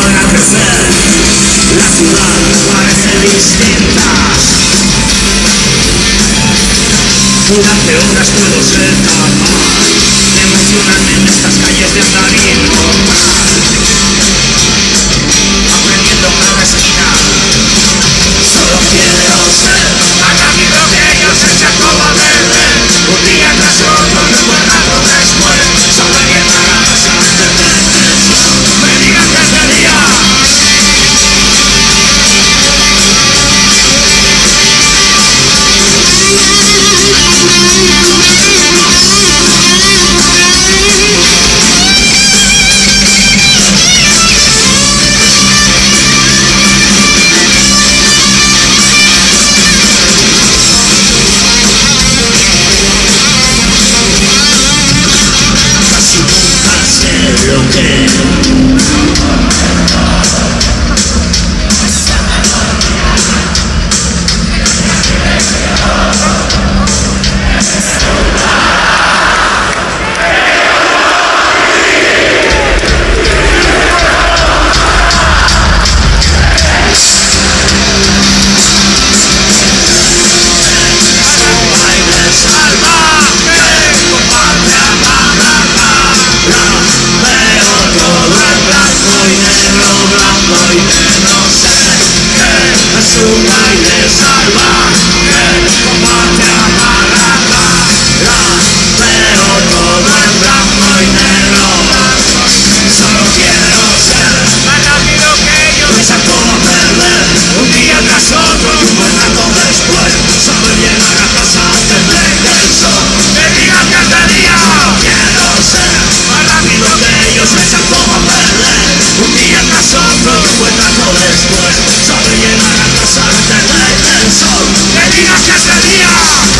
para crecer. La ciudad nos parece distinta. Durante horas puedo ser capaz De emocionarme en estas calles de andar inmortal nosotros cuéntanos después Sonríe la gata, salte del sol ¡Que digas que sería!